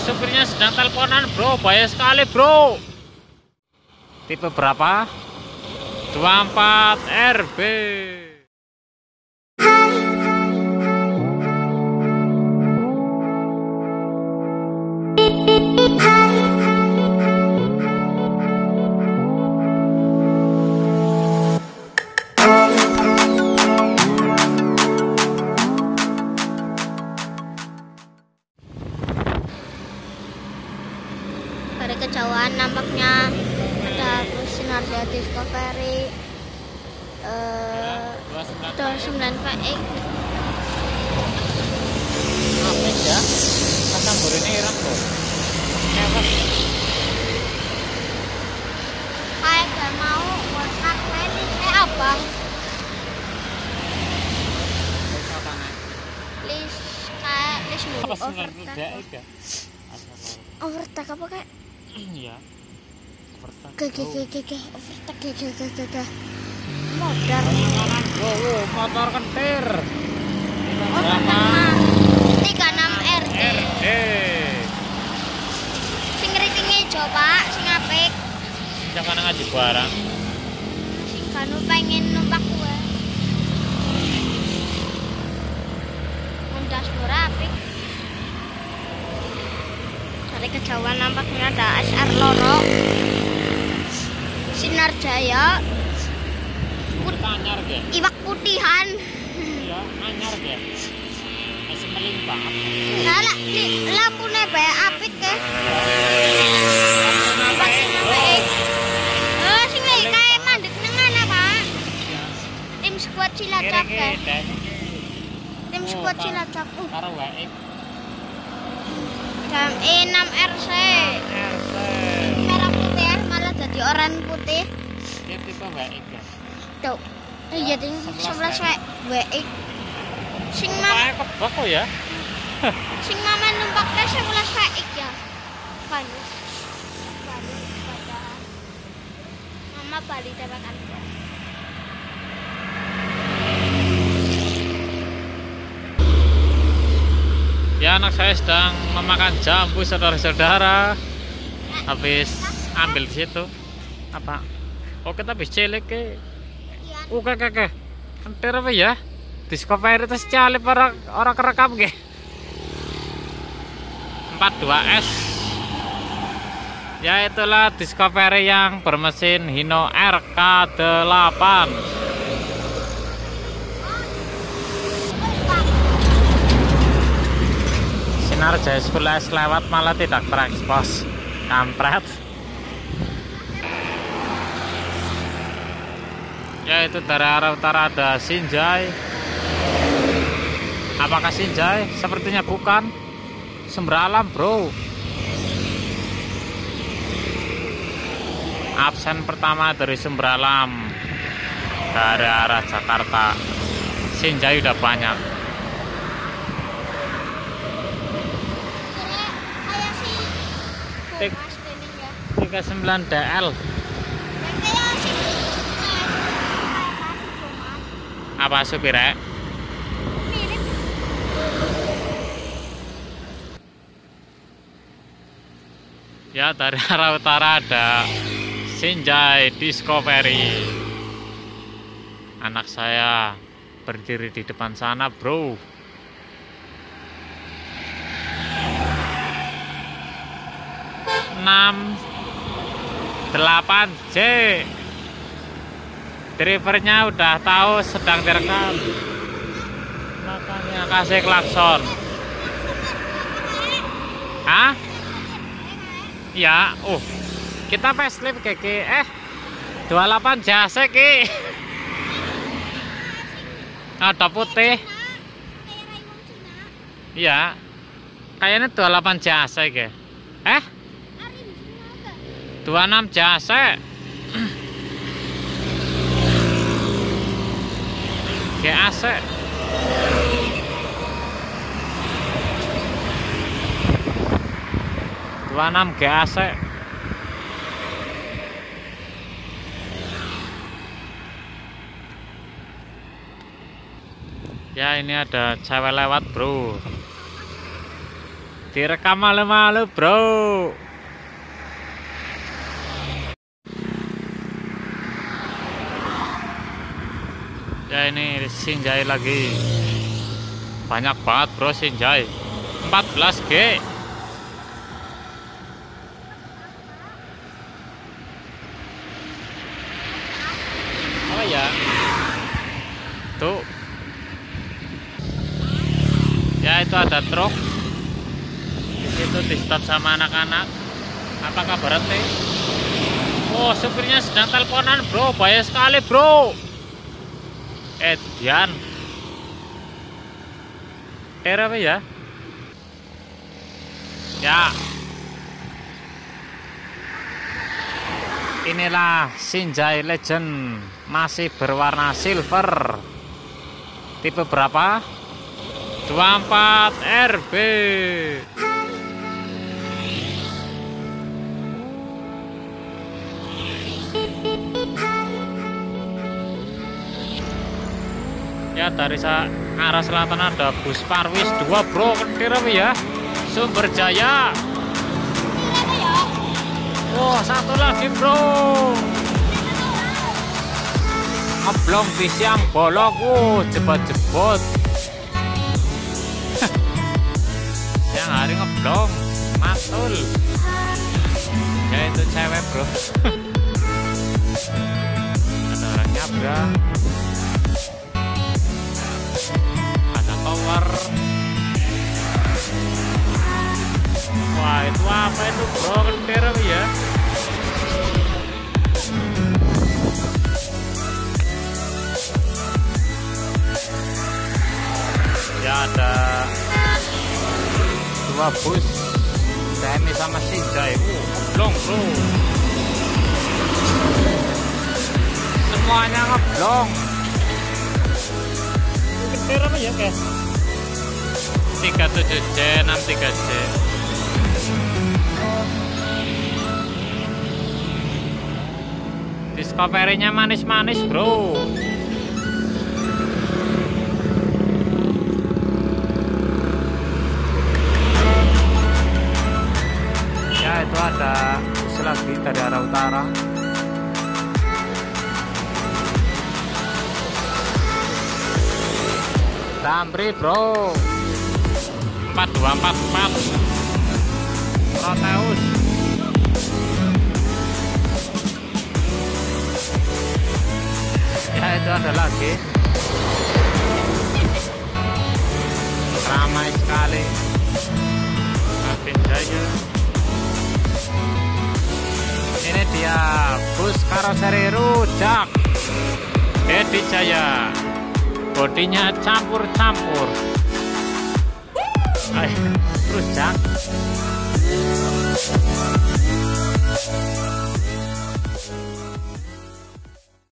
Supirnya sedang teleponan, bro. Bahaya sekali, bro. Tipe berapa? 24 RB. Dari kejauhan nampaknya ada sinar Discovery eh 29 VX Apa ya? Ini kayak gak mau workout ini. Eh kayak Apa sembilan puluh overtake overtake apa kayak Iya. Overtake, Kanan. Wuh, motor kentir. Berapa? mah 36 RT RD. sing rating hijau pak sing apik Jangan ngaji barang. sing kanu pengen numpak Honda Spora apik dari kejauhan nampaknya ada SR Loro Sinar Jaya Kita anyar, ya? Iwak Putihan Iya, anyar, ya? Masih melimpah. nah lampunya bae apik ke Nampak sing apik Oh sing kayak mandek nengan apa Tim squad Cilacap. Tim Oh, squad Kang. Cilacap uh Karo WX. Jam E6 RC merah putih ya malah jadi oranye putih. Dia tipe WX, ya? tuh. Iya ting. 11 W WX sing Kayak kebak kok ya? sing numpak tes 11 WX ya. Pada mama Bali tembakan Ya anak saya sedang memakan jambu saudara-saudara. Habis ambil di situ. Apa? Oh kita habis cilik ke. iya Oke oke oke. Kentir apa ya? Discovery itu secali para orang kerekam ke. 42S. Ya itulah Discovery yang bermesin Hino RK8. Sinar Jaya 11 lewat malah tidak terekspos. Kampret. Ya itu dari arah utara ada Sinjai. Apakah Sinjai? Sepertinya bukan. Semberalam bro. Absen pertama dari Semberalam dari arah Jakarta. Sinjai udah banyak. 39 DL. Apa supir eh? Ya dari arah utara ada Sinjai Discovery. Anak saya berdiri di depan sana, bro. Enam delapan J. Drivernya udah tahu sedang direkam. Makanya kasih klakson. Hah? Ya, oh. Kita facelift Kiki. Eh, 28 jasa Ki. Ada putih. Iya. Kayaknya 28 jasa Ki. Eh, 26 jasa. GAC. Dua enam GAC. Ya ini ada cewek lewat bro direkam malu-malu bro ini sinjai lagi. Banyak banget bro sinjai 14 G. Apa ya? Tuh. Ya itu ada truk. Di situ di stop sama anak-anak. Apa kabar teh? Oh supirnya sedang teleponan bro. Bahaya sekali bro Edian Era apa ya? Ya. Inilah Sinjai Legend. Masih berwarna silver. Tipe berapa? 24 RB ya dari arah selatan ada bus Parwis 2 bro. Kira ya. Sumber Jaya Wah satu lagi bro. Ngeblong di siang bolok Wuh jebot-jebot. Siang hari ngeblong. Matul. Ya itu cewek bro. Ada orang nyabrang Kentir apa ya guys 37C 63C Discovery-nya manis-manis, Bro. Ya, itu ada bus lagi dari arah utara. Damri, Bro. 4244. Proteus. ya itu ada lagi ramai sekali maafin ini dia bus karoseri rujak Dedi Jaya bodinya campur-campur. Terus cak.